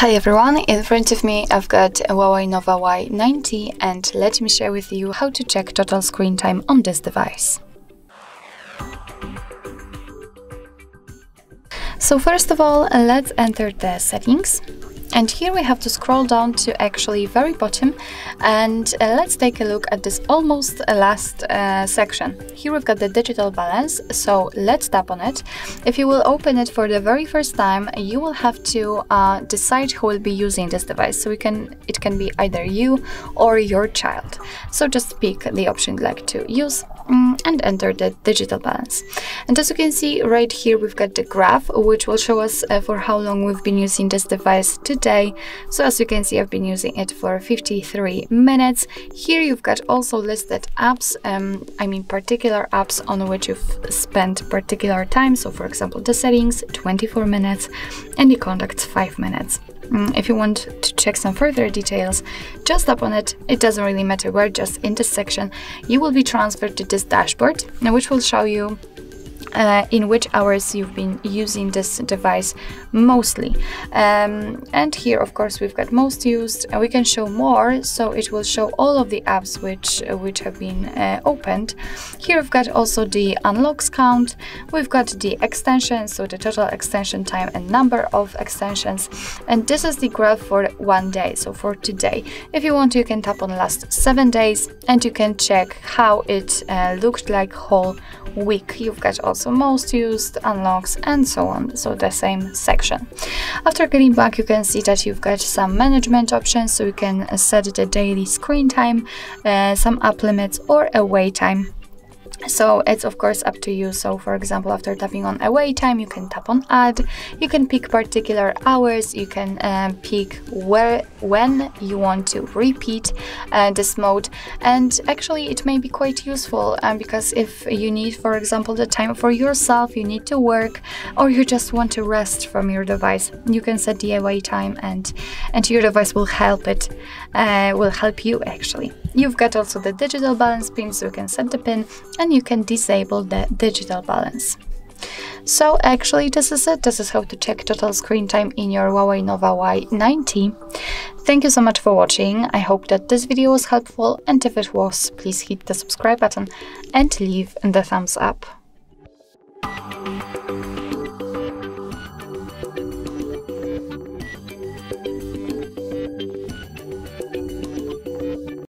Hi everyone, in front of me I've got Huawei Nova Y90 and let me share with you how to check total screen time on this device. So first of all, let's enter the settings. And here we have to scroll down to actually very bottom and uh, let's take a look at this almost uh, last uh, section. Here we've got the digital balance, so let's tap on it. If you will open it for the very first time, you will have to uh, decide who will be using this device. So we can, it can be either you or your child. So just pick the option you'd like to use mm, and enter the digital balance. And as you can see right here, we've got the graph, which will show us uh, for how long we've been using this device today. So as you can see, I've been using it for 53 minutes. Here you've got also listed apps, um, I mean particular apps on which you've spent particular time. So for example, the settings, 24 minutes, and the contacts, 5 minutes. Mm, if you want to check some further details, just tap on it. It doesn't really matter where, just in this section, you will be transferred to this dashboard, which will show you uh, in which hours you've been using this device mostly. Um, and here, of course, we've got most used. we can show more, so it will show all of the apps which uh, which have been uh, opened. Here we've got also the unlocks count. We've got the extensions, so the total extension time and number of extensions. And this is the graph for one day, so for today. If you want, you can tap on last seven days and you can check how it uh, looked like whole week. You've got also most used, unlocks, and so on, so the same section. After getting back, you can see that you've got some management options, so you can set the daily screen time, uh, some app limits, or away time so it's of course up to you. So for example after tapping on away time you can tap on add. You can pick particular hours. You can um, pick where when you want to repeat uh, this mode. And actually it may be quite useful um, because if you need for example the time for yourself you need to work or you just want to rest from your device you can set the away time and and your device will help it uh, will help you actually you've got also the digital balance pin so you can set the pin and you can disable the digital balance. So actually this is it, this is how to check total screen time in your Huawei Nova Y90. Thank you so much for watching, I hope that this video was helpful and if it was, please hit the subscribe button and leave the thumbs up.